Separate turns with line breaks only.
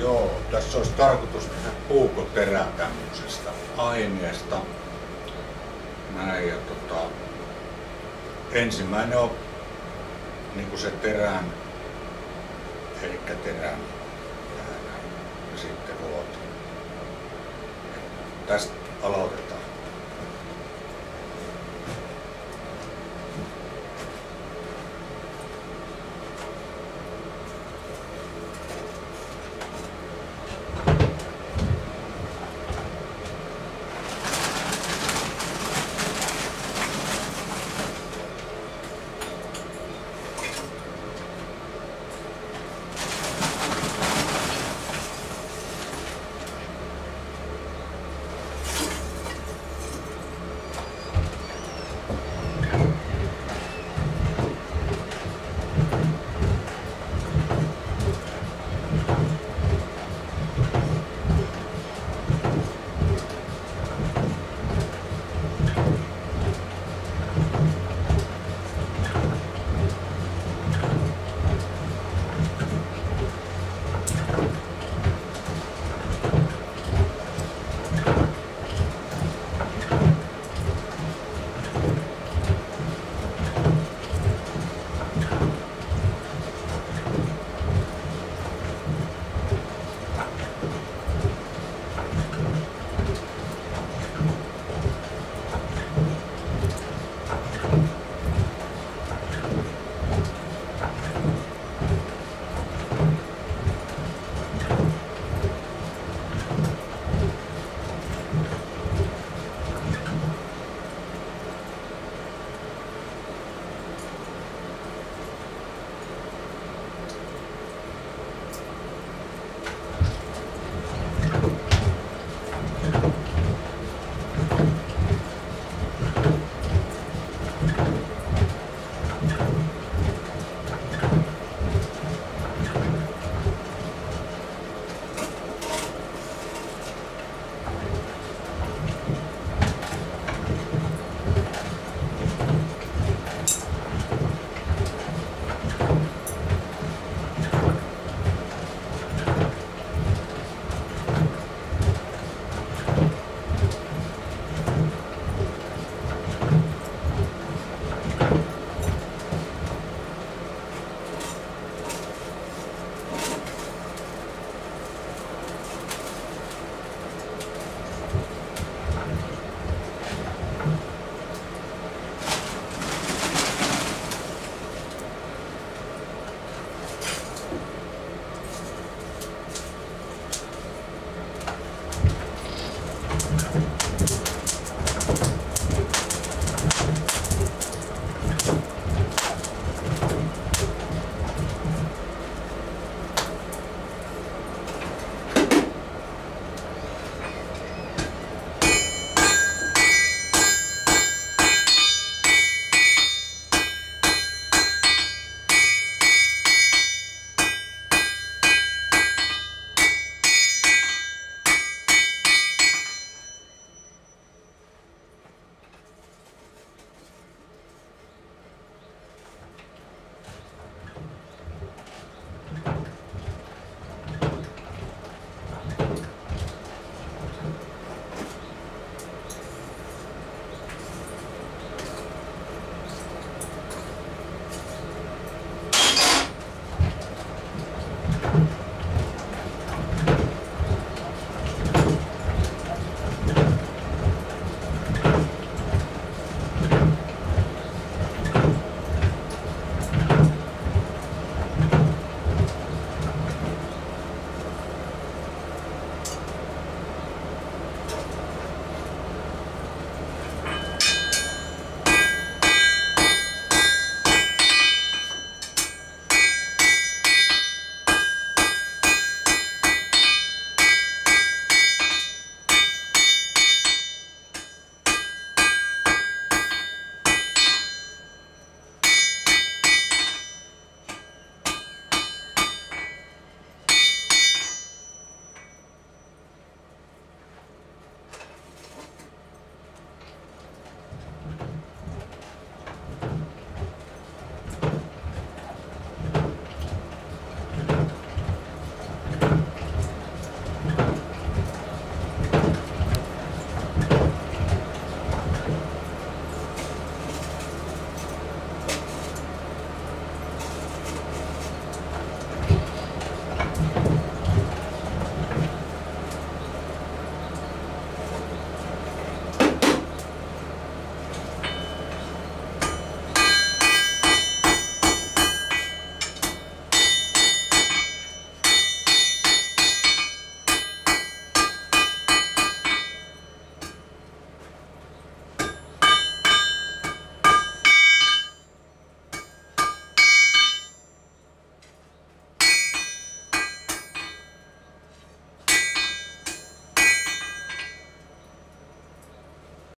Joo, tässä olisi tarkoitus tehdä puukoterä tämmöisestä aineesta. Näin ja tota, ensimmäinen on niin kuin se terän, eli terän ja sitten ruoto. Tästä aloitetaan.